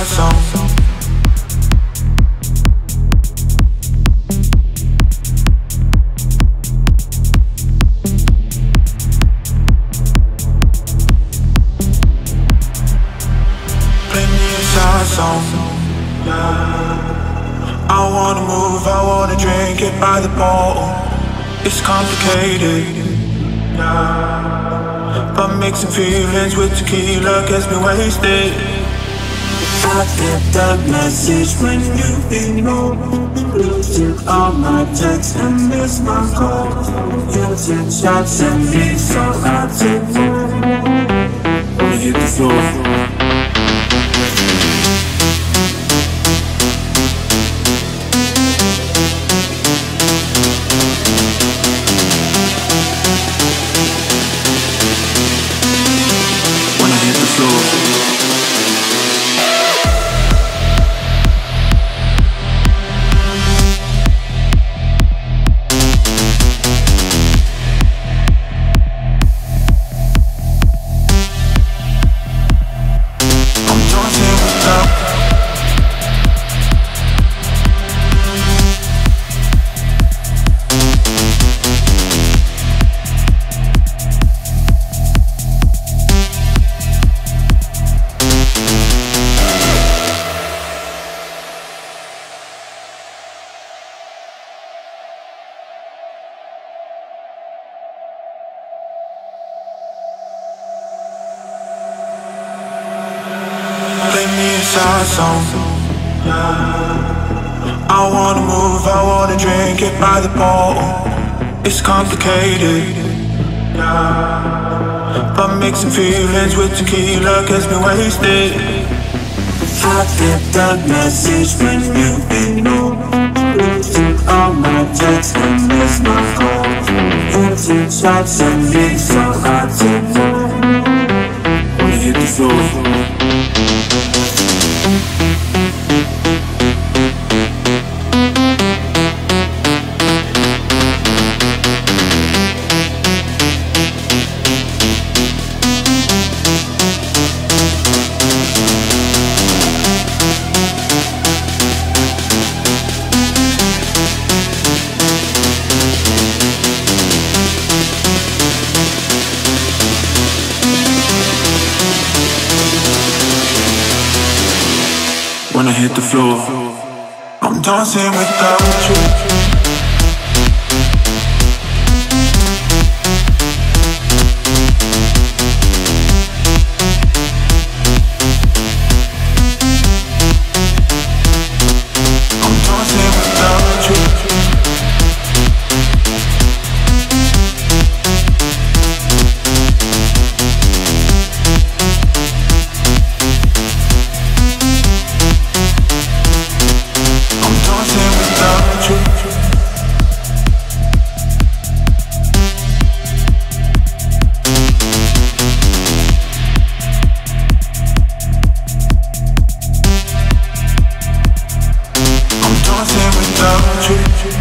a sad song. I wanna move, I wanna drink it by the bottle. It's complicated. But mixing feelings with tequila gets me wasted. I get that message when you ignore. Deleted all my texts and miss my calls You take shots at me, so Sad song. I wanna move, I wanna drink it by the bottle. It's complicated. But mixing feelings with tequila gets me wasted. I get that message when you ignore Deleted all my texts and miss my You take shots at me, so I take more you hit the floor When I hit the floor, I'm dancing without you. country.